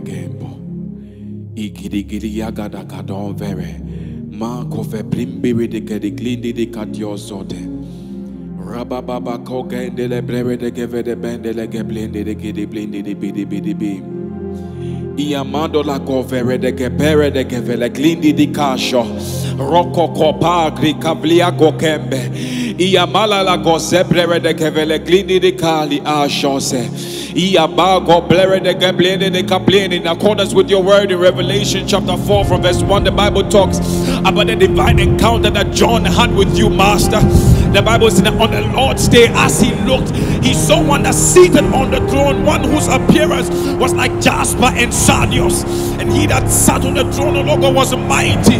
vegembo. Igirigiri yagada kadon vere. Ma kove blimbiri de gedi glindi de kadiozote. Rabababa koge de le breve de geve de bende le geblindi de gidi blindi de bidi bidi bidi. Iamando la govere de gebere de gevele glindi di casho. Rocco copagri cavlia gokembe. Iamala la gozebre de gevele glindi di cali ashose. Iabago blere de geblende de kaplene in accordance with your word in Revelation chapter 4 from verse 1 the Bible talks about the divine encounter that John had with you master the Bible said that on the Lord's day, as he looked, he saw one that seated on the throne, one whose appearance was like jasper and sardius. And he that sat on the throne no longer was mighty,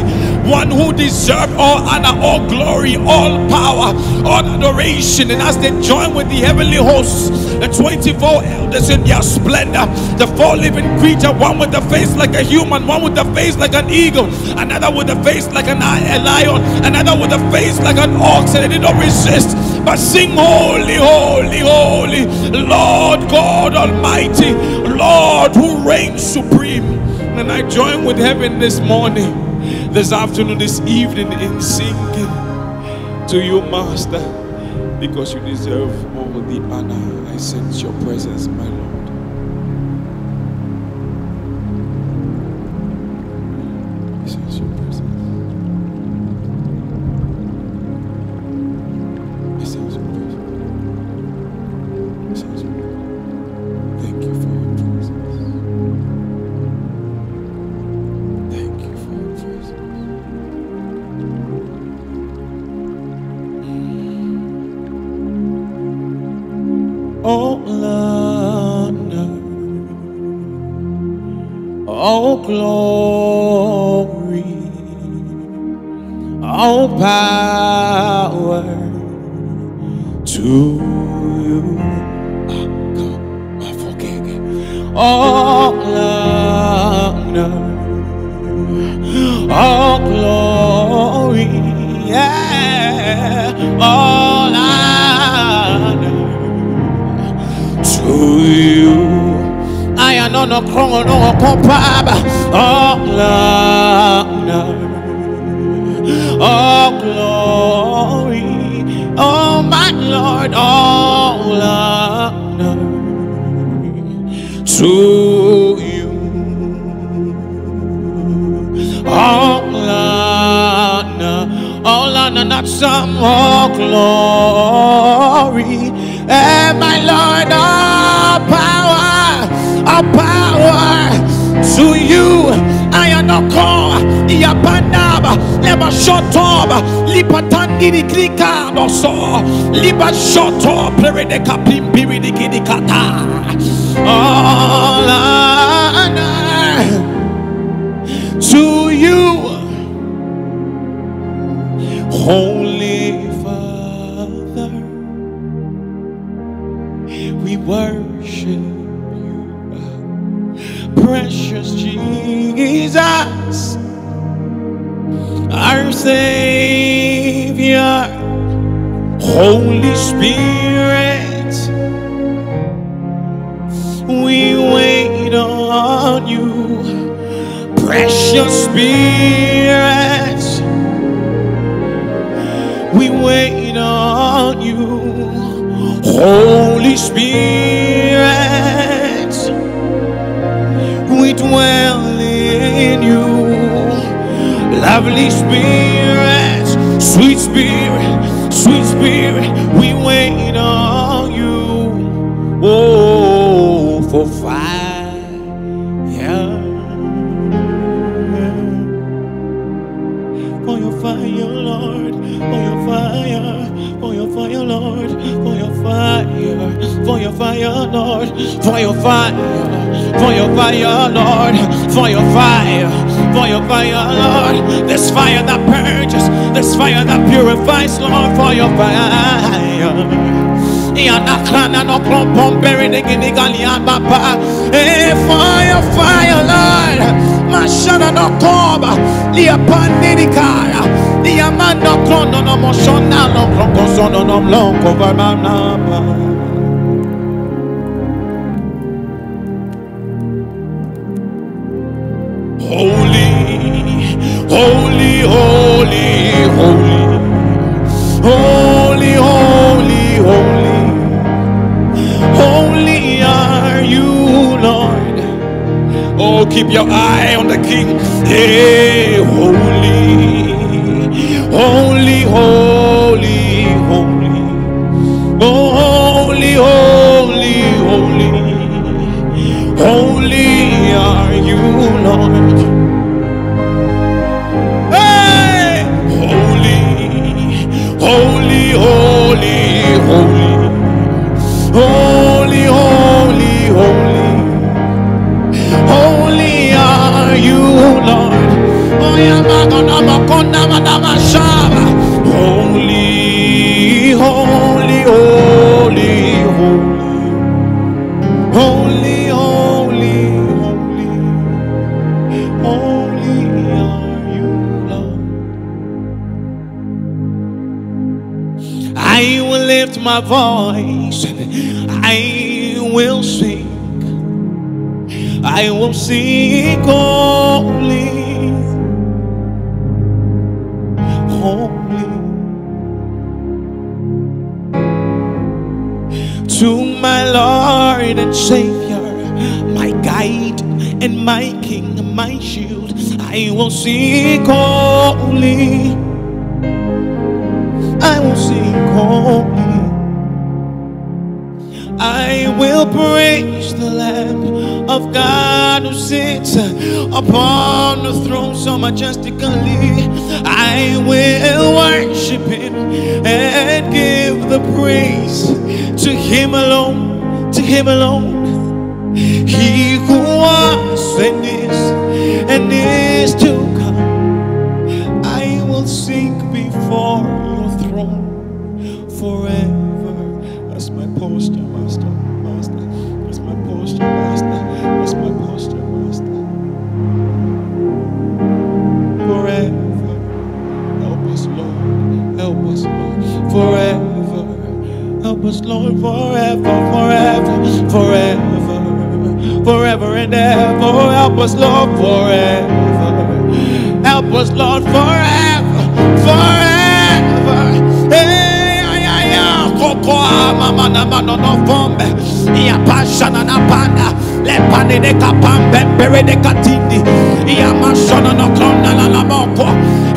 one who deserved all honor, all glory, all power, all adoration. And as they join with the heavenly hosts, the 24 elders in their splendor, the four living creature, one with a face like a human, one with a face like an eagle, another with a face like an, a lion, another with a face like an ox, and they did not resist, but sing holy, holy, holy, Lord God Almighty, Lord who reigns supreme. And I join with heaven this morning, this afternoon, this evening in singing to you, Master, because you deserve all the honor. I sense your presence, my Lord. All glory, all power to you. Ah. All honor, all glory, yeah, all honor to you. A crown or compab. All honor, all glory, oh my Lord, all honor to you. All honor, all honor, not some, all glory, Leba Shotoba, Lipatandi di Klika, Boso, Liba Shoto, Perede Kapim, Biridi Kidikata. All honor our Savior, Holy Spirit. We wait on you, precious Spirit. We wait on you, Holy Spirit. Lovely Spirit, sweet Spirit, sweet Spirit. We wait on you, oh, for fire. For your fire, Lord, for your fire, for your fire, Lord, for your fire, for your fire, Lord, for your fire, for your fire, Lord, for your fire, for your fire, Lord. This fire that purges, this fire that purifies, Lord, for your fire. Yanakana no klompom buried in the Galian Baba. Hey, fire, fire, Lord. Mashana no koba. Lia pandidikaya. Lia mando klono no moshona no klonko sono no mlonko varmanaba. Holy, holy, holy, holy. Holy, holy, holy. Holy are you, Lord. Oh, keep your eye on the King. Hey, holy, holy, holy, holy. Oh, holy, holy, holy. Holy are Lord. Holy, holy, holy, lift my voice I will sing. I will sing holy, holy to my Lord and Savior, my guide and my King, my shield. I will sing holy. I will sing holy. Will praise the Lamb of God who sits upon the throne so majestically. I will worship Him and give the praise to Him alone, to Him alone. He who was and is and is to come. I will sing before your throne forever. That's my poster, Us, Lord. Forever, forever, forever. Forever and ever. Help us, Lord. Forever. Help us, Lord. Forever. Forever.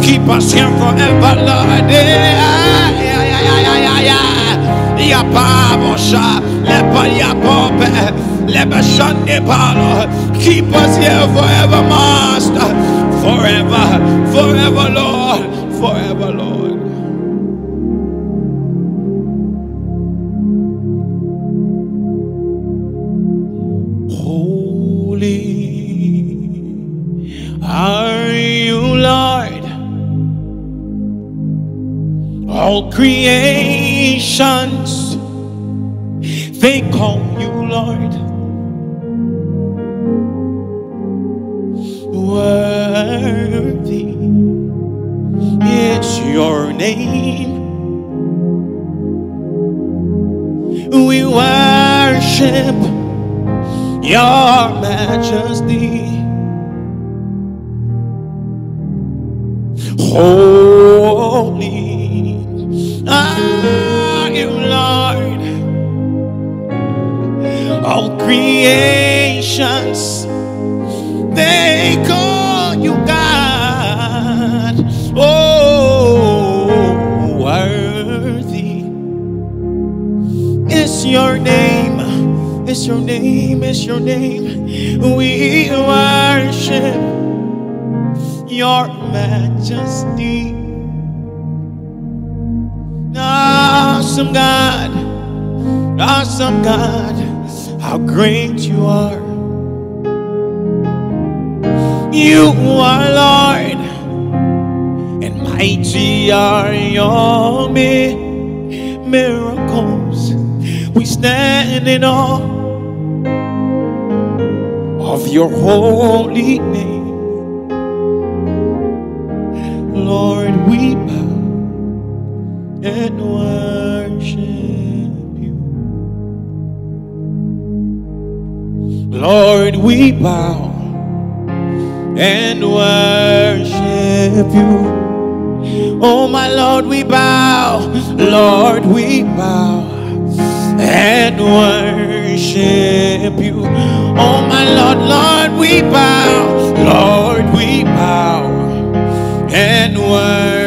Keep us here forever, Lord. Ay, ay, ay, ay, ay, Keep us here forever, Master. Forever, forever, Lord. Forever, Lord. All creations, they call you Lord. Worthy is your name. We worship your majesty. Holy All creations, they call you God. Oh, worthy is your name. Is your name, is your name. We worship your majesty. Awesome God, awesome God, how great you are. You are Lord, and mighty are your mi- miracles. We stand in awe of your holy name. Lord, we bow and Lord, we bow and worship you. Oh, my Lord, we bow, Lord, we bow and worship you. Oh, my Lord, Lord, we bow, Lord, we bow and worship